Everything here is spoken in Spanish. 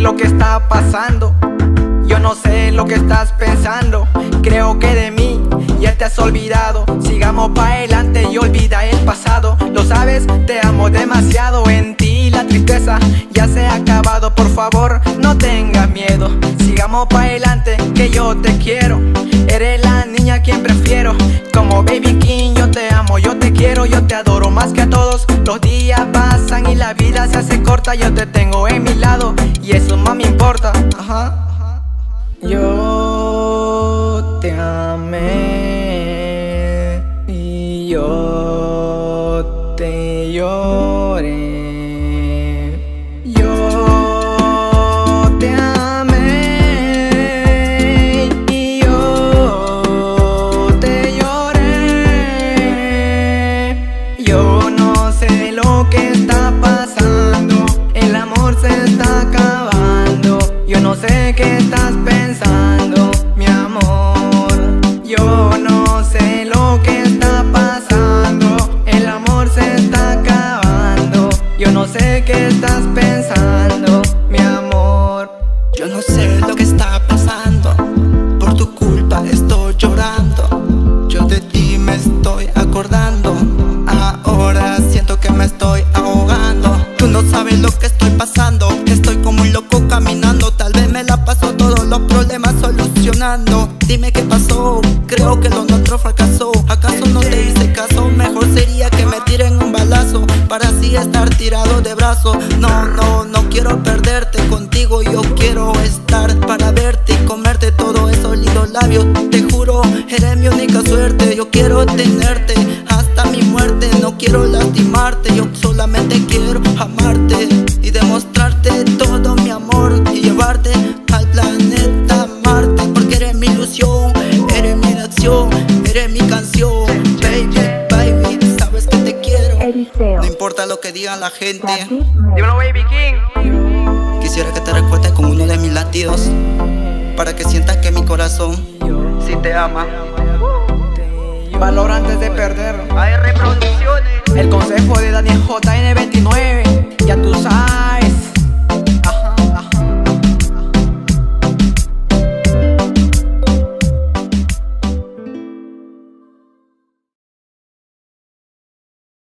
lo que está pasando. Yo no sé lo que estás pensando. Creo que de mí ya te has olvidado. Sigamos para adelante y olvida el pasado. Lo sabes, te amo demasiado. En ti la tristeza ya se ha acabado. Por favor, no tengas miedo. Sigamos para adelante que yo te quiero. Eres la niña quien prefiero. Como Baby King, yo te amo, yo te adoro más que a todos. Los días pasan y la vida se hace corta. Yo te tengo en mi lado y eso más me importa. Ajá. Yo te amé y yo Yo no sé qué estás pensando, mi amor. Yo no sé lo que está pasando, por tu culpa estoy llorando. Yo de ti me estoy acordando, ahora siento que me estoy ahogando. Tú no sabes lo que estoy pasando, estoy como un loco caminando. Tal vez me la paso todos los problemas solucionando. Dime qué pasó, creo que lo nuestro fracasó. Así estar tirado de brazos. No, no, no quiero perderte contigo. Yo quiero estar para verte y comerte todo esos lindos labios. Te juro, eres mi única suerte. Yo quiero tenerte hasta mi muerte. No quiero lastimarte, yo solamente quiero amarte y demostrarte importa lo que diga la gente. Dímelo, Baby King. Quisiera que te recuerdes con uno de mis latidos Para que sientas que mi corazón sí te ama Valor antes de perder. Hay reproducciones. El consejo de Daniel JN29.